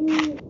嗯。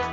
you